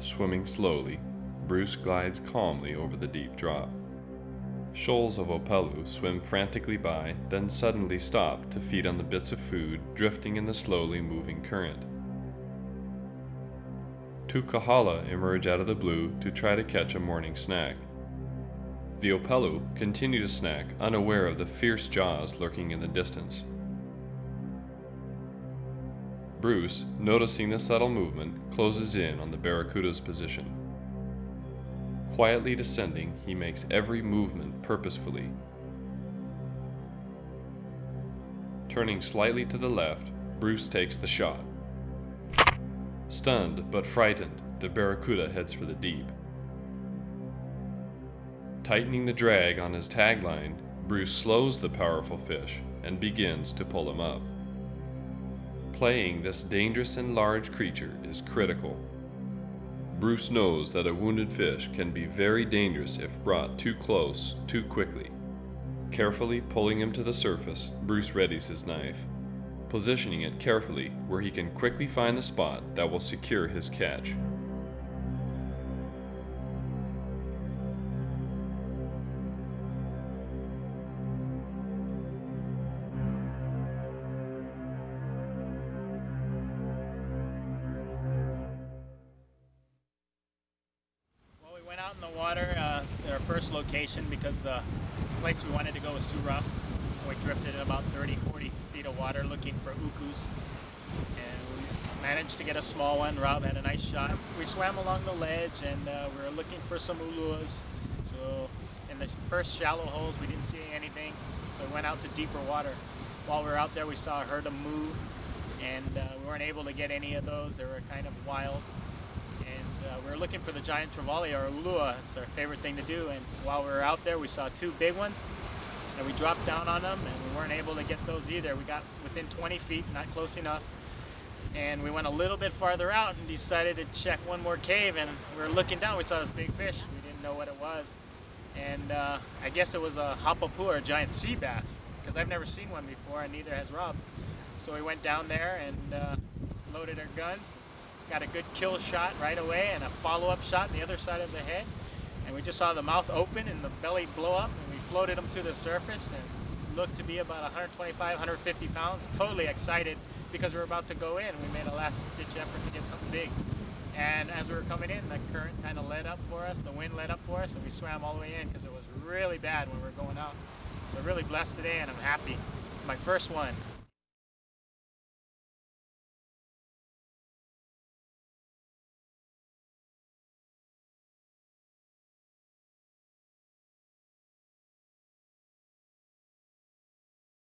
Swimming slowly, Bruce glides calmly over the deep drop. Shoals of opelu swim frantically by, then suddenly stop to feed on the bits of food drifting in the slowly moving current. Two kahala emerge out of the blue to try to catch a morning snack. The opelu continue to snack, unaware of the fierce jaws lurking in the distance. Bruce, noticing the subtle movement, closes in on the barracuda's position. Quietly descending, he makes every movement purposefully. Turning slightly to the left, Bruce takes the shot. Stunned but frightened, the barracuda heads for the deep. Tightening the drag on his tagline, Bruce slows the powerful fish and begins to pull him up. Playing this dangerous and large creature is critical. Bruce knows that a wounded fish can be very dangerous if brought too close too quickly. Carefully pulling him to the surface, Bruce readies his knife, positioning it carefully where he can quickly find the spot that will secure his catch. First location because the place we wanted to go was too rough. We drifted in about 30, 40 feet of water looking for ukus. And we managed to get a small one. Rob had a nice shot. We swam along the ledge and uh, we were looking for some uluas. So in the first shallow holes, we didn't see anything. So we went out to deeper water. While we were out there, we saw a herd of moo. And uh, we weren't able to get any of those. They were kind of wild we were looking for the giant trevally or ulua. It's our favorite thing to do. And while we were out there, we saw two big ones, and we dropped down on them, and we weren't able to get those either. We got within 20 feet, not close enough, and we went a little bit farther out and decided to check one more cave. And we were looking down, we saw this big fish. We didn't know what it was, and uh, I guess it was a hapapu or a giant sea bass, because I've never seen one before, and neither has Rob. So we went down there and uh, loaded our guns got a good kill shot right away and a follow-up shot on the other side of the head. And we just saw the mouth open and the belly blow up and we floated him to the surface and looked to be about 125, 150 pounds. Totally excited because we were about to go in. We made a last ditch effort to get something big. And as we were coming in, the current kind of led up for us, the wind led up for us, and we swam all the way in because it was really bad when we were going out. So really blessed today and I'm happy. My first one.